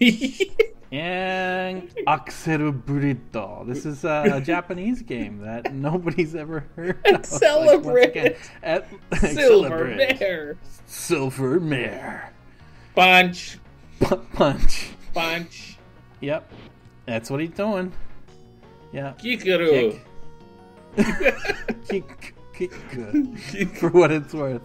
Tomy. and Accele Brid. This is a Japanese game that nobody's ever heard of. Celebrate. Like, at, Silver. Bear. Silver Mare. Punch. P- punch. Punch. Yep. That's what he's doing. Yeah. Kikaru. Kick. Kick. Kick. For what it's worth.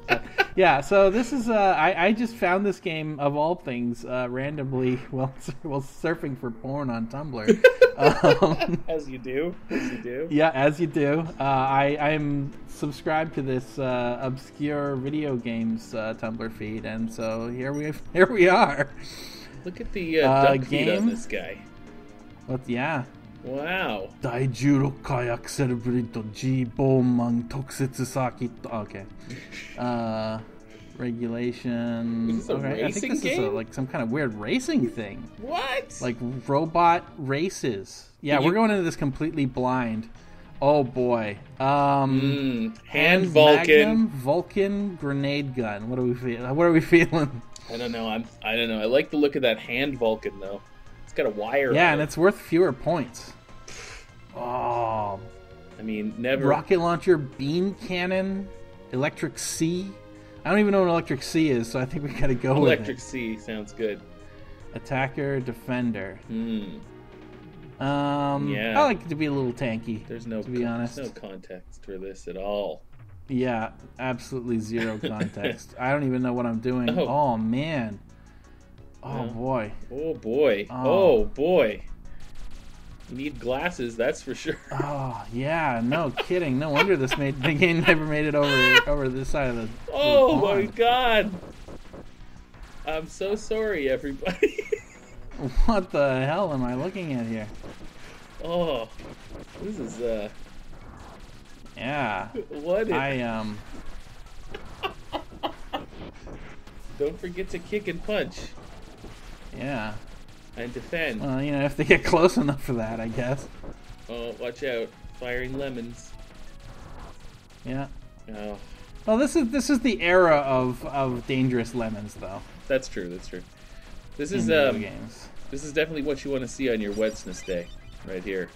yeah, so this is uh I, I just found this game of all things uh randomly while while surfing for porn on Tumblr. um, As you do. As you do. Yeah, as you do. Uh, I I'm subscribed to this uh, obscure video games uh, Tumblr feed, and so here we here we are. Look at the uh, feet on game? this guy. But yeah, Wow. Daijuro Kayak G Okay. Uh, regulation. Is this okay. I think this game? is a, like some kind of weird racing thing. What? Like robot races. Yeah, we're going into this completely blind. Oh boy. Um, mm, hand Vulcan. Magnum, Vulcan grenade gun. What are we feeling? What are we feeling? I don't know. I'm. I don't know. I like the look of that hand Vulcan though. It's got a wire. Yeah, and it. it's worth fewer points. Oh, I mean, never. rocket launcher, beam cannon, electric C. I don't even know what electric C is, so I think we gotta go Electric with Electric C sounds good. Attacker, defender. Hmm. Um, Yeah. I like it to be a little tanky. There's no. to be honest. There's no context for this at all. Yeah, absolutely zero context. I don't even know what I'm doing. Oh. Oh, man. Oh Yeah. boy. Oh boy. Oh. Oh, boy. You need glasses, that's for sure. Oh yeah, no kidding. No wonder this made the game never made it over over this side of the. Oh the my god. I'm so sorry, everybody. What the hell am I looking at here? oh, this is uh, Yeah, what? I um. Don't forget to kick and punch Yeah. and defend. Well, you know, if they get close enough for that, I guess. Oh, watch out! Firing lemons. Yeah. Oh, Well, this is this is the era of of dangerous lemons, though. that's true. That's true. This is um, games. this is definitely what you want to see on your Wednesday day, right here.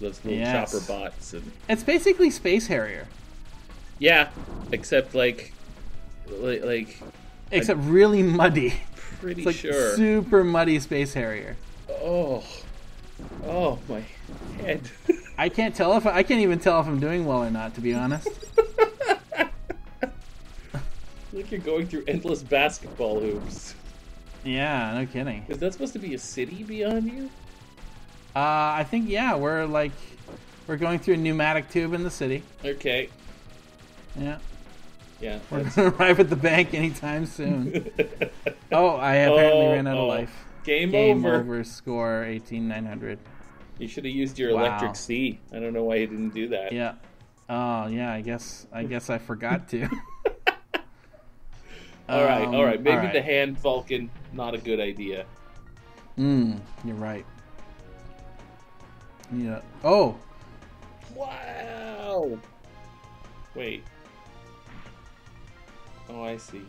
Those little Yes. chopper bots and It's basically Space Harrier, yeah, except like, like, like except really muddy. pretty It's like sure. super muddy Space Harrier. Oh, oh my head. I can't tell if I can't even tell if I'm doing well or not, to be honest. like you're going through endless basketball hoops. yeah, no kidding. Is that supposed to be a city beyond you? Uh, I think yeah, we're like we're going through a pneumatic tube in the city. Okay. Yeah, Yeah. we're gonna arrive at the bank anytime soon. Oh, I apparently Oh, ran out oh. of life. Game, Game over. over. Score eighteen nine hundred. You should have used your Wow. electric C. I don't know why you didn't do that. Yeah. Oh yeah, I guess I guess I forgot to. All right, Um, all right. Maybe all right. the hand Vulcan, not a good idea. Mm, you're right. Yeah. Oh, Wow. Wait. Oh, I see.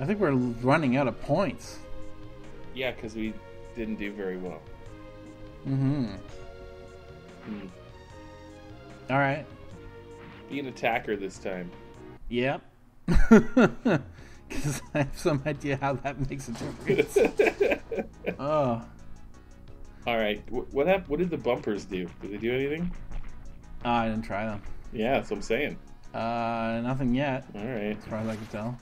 I think we're running out of points. Yeah, because we didn't do very well. Mm-hmm. Hmm. All right. Be an attacker this time. Yep. Because I have some idea how that makes a difference. oh. All right. What happened? What did the bumpers do? Did they do anything? oh, I didn't try them. Yeah, that's what I'm saying. Uh, nothing yet, All right. as far as I can tell.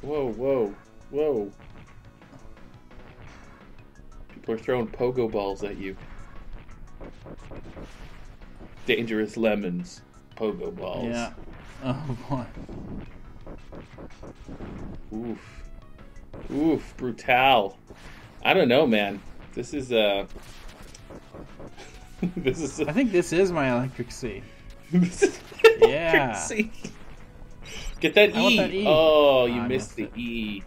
Whoa, whoa, whoa. People are throwing pogo balls at you. Dangerous lemons. Pogo balls. Yeah. Oh boy. Oof. Oof, brutal. I don't know, man. This is uh this is I think this is my electric C. this is Yeah. Get that e. that E. Oh, you Oh, missed missed the E.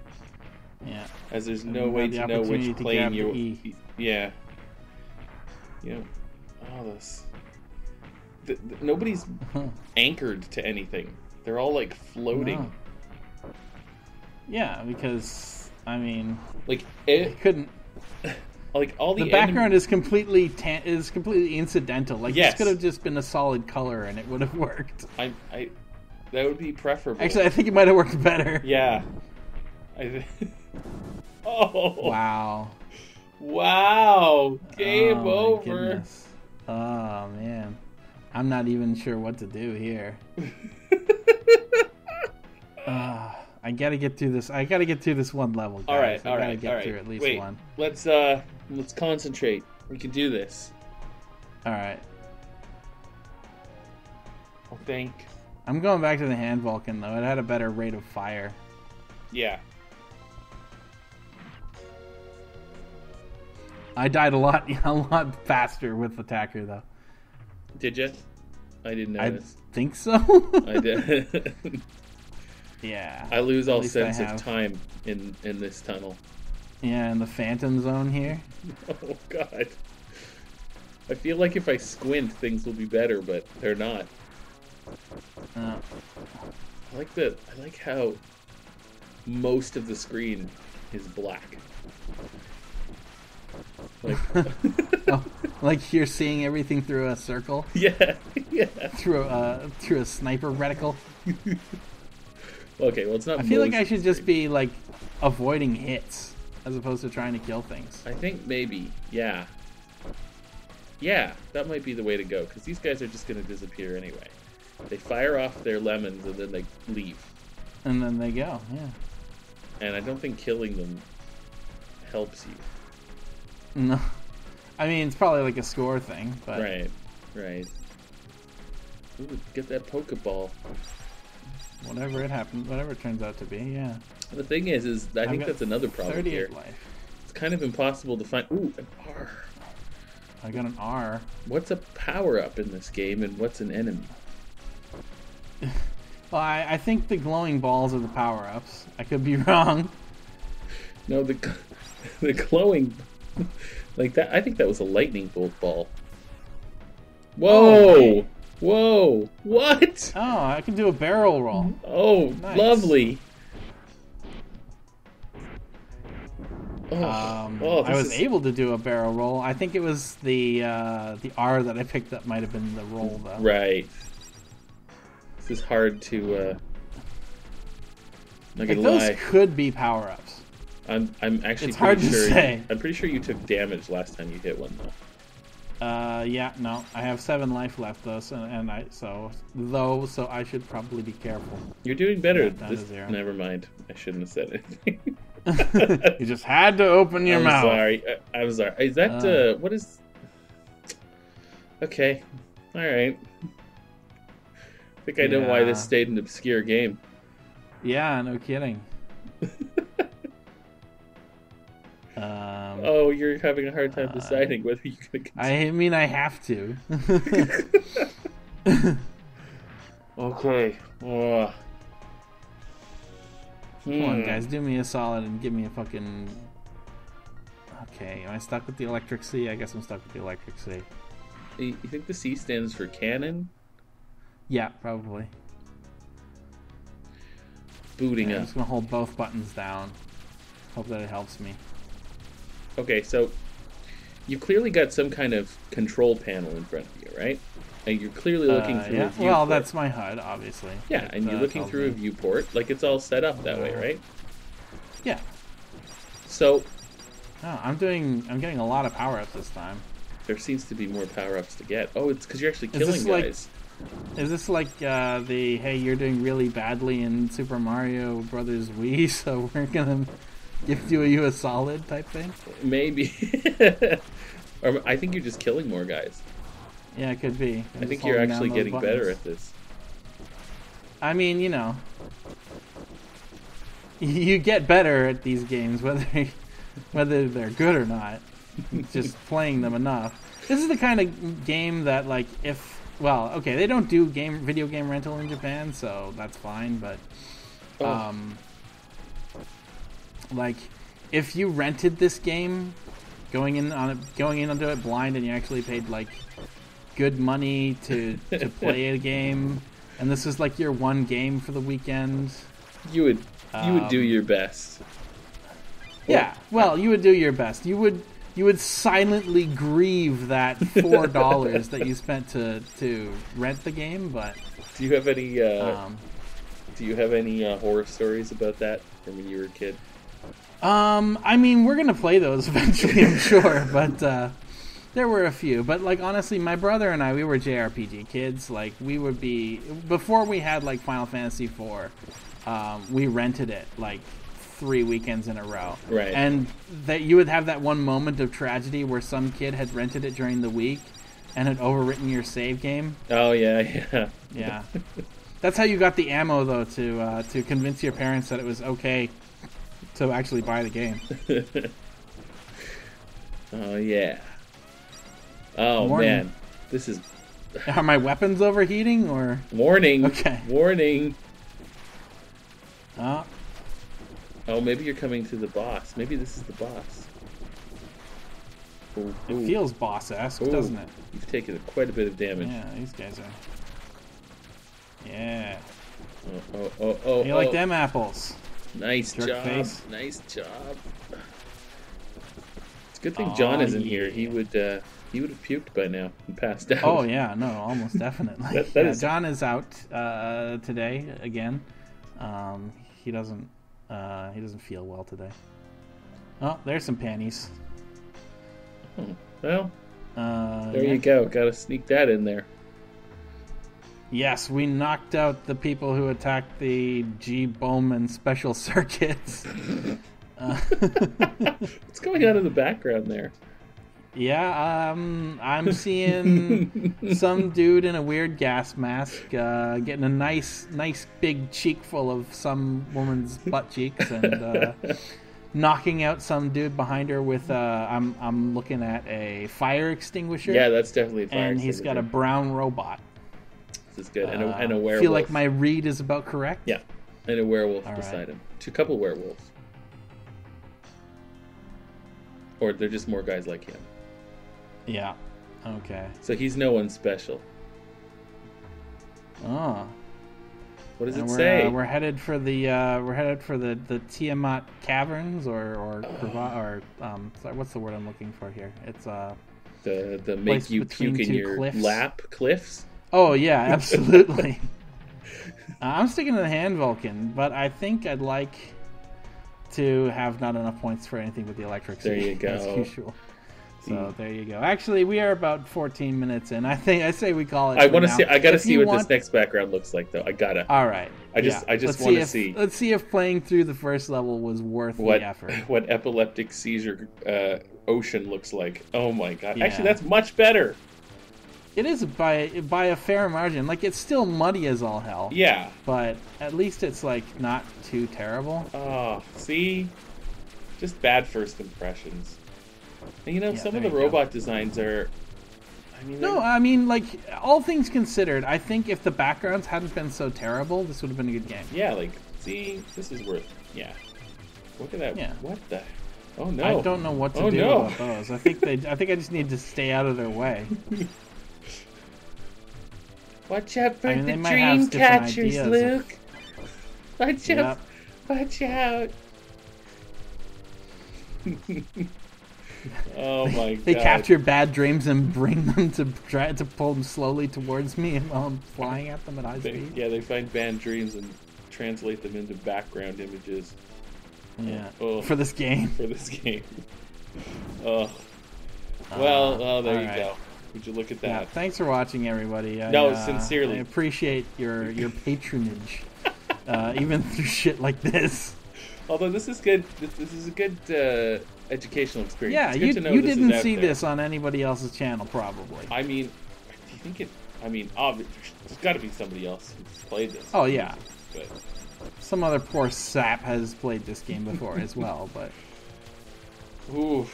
Yeah. As there's no way the to know which plane grab the you. E. Yeah. Yeah. Oh, this. Th- th- nobody's anchored to anything. They're all like floating. No. Yeah, because I mean, Like it, eh couldn't. Like all the, The anim- background is completely tan- is completely incidental. Like Yes. this could have just been a solid color and it would have worked. I, I, that would be preferable. Actually, I think it might have worked better. yeah. I, oh Wow. wow! Game Oh, over. goodness. Oh man, I'm not even sure what to do here. Uh, I gotta get through this. I gotta get through this one level. Guys. all right, I all gotta right, get all right. through at least Wait, one. let's uh, let's concentrate. We can do this. All right, I think. I'm going back to the hand Vulcan though. It had a better rate of fire. Yeah. I died a lot, a lot faster with attacker though. Did you? I didn't notice. I think so. I did. yeah. I lose all sense of time in in this tunnel. Yeah, in the Phantom Zone here. Oh god. I feel like if I squint, things will be better, but they're not. Uh, I like the. I like how most of the screen is black. Like, oh, like you're seeing everything through a circle, yeah, yeah. through a through a sniper reticle. Okay, well, it's not. I feel like I should just be like avoiding hits as opposed to trying to kill things. I think maybe, yeah, yeah. That might be the way to go because these guys are just going to disappear anyway. They fire off their lemons and then they leave, And then they go. Yeah. and I don't think killing them helps you. No. I mean, it's probably like a score thing, but Right, right. Ooh, get that Pokeball. Whatever it happens, whatever it turns out to be, yeah. The thing is, is I I've think that's another problem 38 here. life. It's kind of impossible to find. Ooh, an R. I got an R. What's a power up in this game, and what's an enemy? Well, I, I think the glowing balls are the power ups. I could be wrong. No, the the glowing, like that. I think that was a lightning bolt ball. Whoa, oh, hey. Whoa, what? Oh, I can do a barrel roll. Oh, Nice. lovely. Oh, Um, oh, I was is- able to do a barrel roll. I think it was the uh, the R that I picked up might have been the roll though. Right. This is hard to. uh Not Like, those lie, could be power ups. I'm I'm actually It's hard pretty to sure. say. I'm pretty sure you took damage last time you hit one though. Uh, yeah, no, I have seven life left though, so, and I so though, so I should probably be careful. You're doing better. Yeah, this, never mind. I shouldn't have said anything. you just had to open your I'm mouth. sorry. I, I'm sorry. Is that Uh. uh, what is? Okay, all right. I think I know why this stayed an obscure game. Yeah, no kidding. um, Oh, you're having a hard time Uh, deciding whether you're gonna. Continue. I mean, I have to. Okay. Ugh. Come on, Hmm. guys, do me a solid and give me a fucking. Okay, am I stuck with the electric C? I guess I'm stuck with the electric C. You think the C stands for cannon? Yeah, probably. Booting Yeah, I'm just gonna hold both buttons down. Hope that it helps me. Okay, so you clearly got some kind of control panel in front of you, right? And you're clearly looking Uh, through yeah. a viewport. Well, that's my HUD, obviously. yeah, It, and you're uh, looking through a viewport, like it's all set up that way, right? Yeah. So Oh, I'm doing. I'm getting a lot of power ups this time. there seems to be more power ups to get. Oh, it's because you're actually Is killing this like- guys. Is this like uh, the hey, you're doing really badly in Super Mario Brothers Wii, so we're gonna give you you a solid type thing? Maybe. or I think you're just killing more guys. Yeah, it could be. I'm I think you're actually getting better at this. I mean, you know, you get better at these games whether whether they're good or not. Just playing them enough. This is the kind of game that, like, if well, okay, they don't do game video game rental in Japan, so that's fine. But Oh, um, like, if you rented this game, going in on it, going in onto it blind, and you actually paid like good money to to play a game, and this is like your one game for the weekend, You would you would do Um, your best. Yeah, well, you would do your best. You would you would silently grieve that four dollars that you spent to to rent the game, but Do you have any uh, um, do you have any uh, horror stories about that from when you were a kid? Um, I mean, we're gonna play those eventually, I'm sure, but uh, there were a few. But like honestly, my brother and I, we were JRPG kids. Like we would be before we had like Final Fantasy IV. Um, we rented it like three weekends in a row. Right. And that you would have that one moment of tragedy where some kid had rented it during the week and had overwritten your save game. Oh yeah, yeah. Yeah. That's how you got the ammo though to uh, to convince your parents that it was okay to actually buy the game. Oh yeah. Oh Morning. man, this is Are my weapons overheating or warning. Okay. Warning. uh, Oh, maybe you're coming to the boss. Maybe this is the boss. Ooh, it ooh, feels boss-esque, doesn't it? You've taken quite a bit of damage. Yeah, these guys are Yeah. Oh, oh, oh, oh. You like oh. them apples? Nice Jerk job. face. Nice job. It's a good thing Aw, John isn't here. He would uh, he would have puked by now and passed out. Oh yeah, no, almost definitely. That- that yeah, is- John is out uh, today again. Um, he doesn't uh, he doesn't feel well today. Oh, there's some panties. Well, Uh, there yeah. you go. Got to sneak that in there. Yes, we knocked out the people who attacked the G. Bowman special circuits. uh, What's going on in the background there? yeah, um, I'm seeing some dude in a weird gas mask uh, getting a nice, nice big cheek full of some woman's butt cheeks and uh, knocking out some dude behind her with. Uh, I'm I'm looking at a fire extinguisher. Yeah, that's definitely a fire and he's got a brown robot. This is good. And a, Uh, and a werewolf. Feel like my read is about correct. Yeah, and a werewolf All beside right. him. Two couple werewolves. Or they're just more guys like him. Yeah. Okay. So he's no one special. Oh. What does And it we're, say? Uh, we're headed for the uh, we're headed for the, the Tiamat caverns or or Krava- or um sorry, what's the word I'm looking for here? It's uh the the make you puke in your cliffs. lap cliffs. Oh yeah absolutely. uh, I'm sticking to the hand Vulcan, but I think I'd like to have not enough points for anything but the electric. There you go. As usual. So Mm. there you go. Actually, we are about 14 minutes in. I think I say we call it. I want to see. I gotta If see what want- this next background looks like, though. I gotta. All right. I just- Yeah. I just wanna if- see. Let's see if playing through the first level was worth what the effort. what epileptic seizure uh, ocean looks like. Oh my god! Yeah. Actually, that's much better. It is by by a fair margin. Like it's still muddy as all hell. Yeah. But at least it's like not too terrible. Oh, see, just bad first impressions. And you know, Yeah, some of the you go. robot designs are. I mean, No, I mean like all things considered, I think if the backgrounds hadn't been so terrible, this would have been a good game. yeah, like see, this is worth. Yeah. Look at that. Yeah. What the? Oh no! I don't know what to Oh, do no. about those. I think they I think I just need to stay out of their way. Watch out for I mean, the dream catchers, ideas of- Luke. Watch Yep. out! Watch out! oh my god! They capture bad dreams and bring them to try to pull them slowly towards me while I'm flying at them at high They, speed. yeah, they find bad dreams and translate them into background images Yeah. Oh. For this game. for this game. oh. Well, Uh, well, there you alright. go. Would you look at Yeah, that? thanks for watching, everybody. I, No, uh, sincerely. I appreciate your your patronage, uh, even through shit like this. Although this is good. This, this is a good uh, educational experience. Yeah, you you didn't see there. this on anybody else's channel, probably. I mean, do you think it? I mean, obviously, there's got to be somebody else who's played this. Oh yeah, But some other poor sap has played this game before as well, but ooh,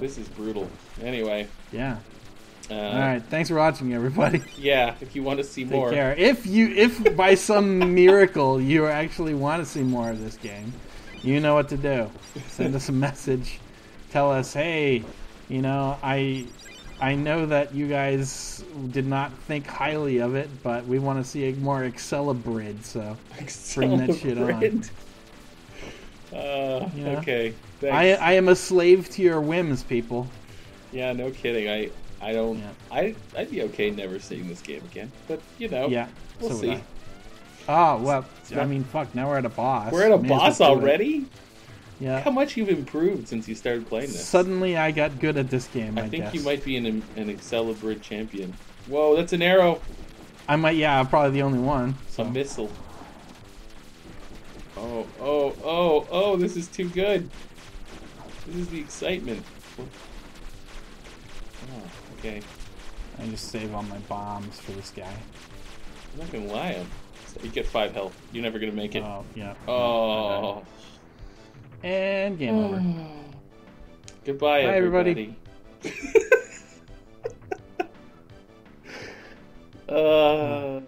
this is brutal. Anyway, yeah. Uh, All right, thanks for watching, everybody. yeah. If you want to see Take more, care. If you, if by some miracle you actually want to see more of this game, you know what to do. Send us a message. Tell us, hey, you know, I, I know that you guys did not think highly of it, but we want to see a more Accele Brid, so bring that shit on. Uh, Yeah. Okay. I, I am a slave to your whims, people. yeah, no kidding. I I don't. Yeah. I I'd be okay never seeing this game again. But you know, Yeah, we'll so see. I. Oh well, I mean, fuck. Now we're at a boss. We're at a May as well boss already. Yeah. How much you've improved since you started playing this? Suddenly, I got good at this game. I, I think guess. you might be an an Accele Brid champion. Whoa, that's an arrow. I might. Yeah, I'm probably the only one. A missile. Oh, oh, oh, oh, this is too good. This is the excitement. Oh, okay. I just save all my bombs for this guy. I'm not gonna lie, I'm, you get five health. You're never gonna make it. Oh yeah. Oh. And game over. Goodbye, Bye, everybody. everybody. uh,